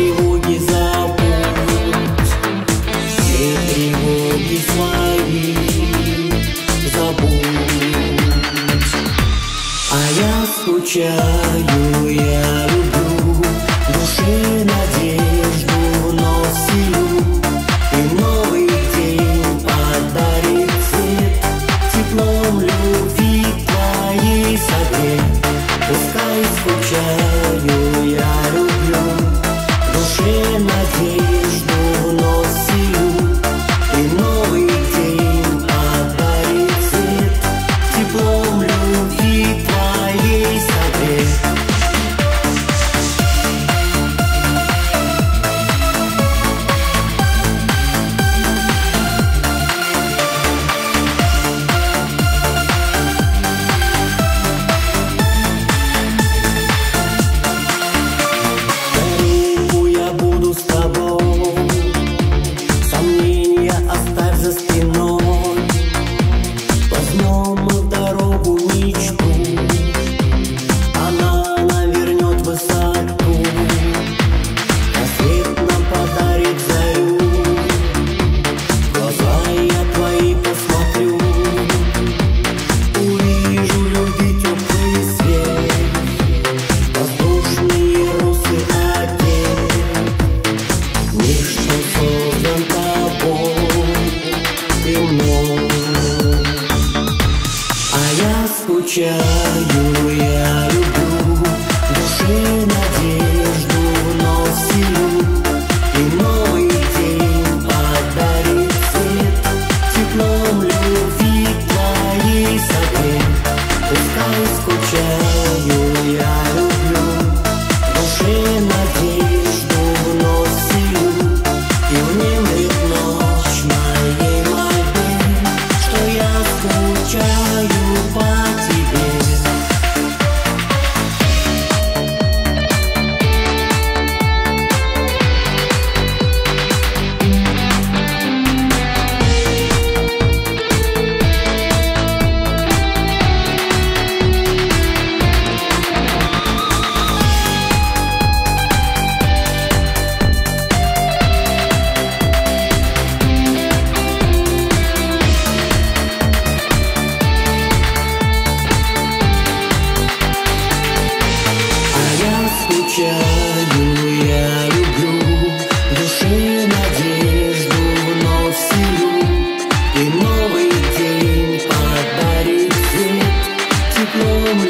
тревоги забудь, все тревоги свои забудь. А я скучаю, я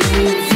Thank you.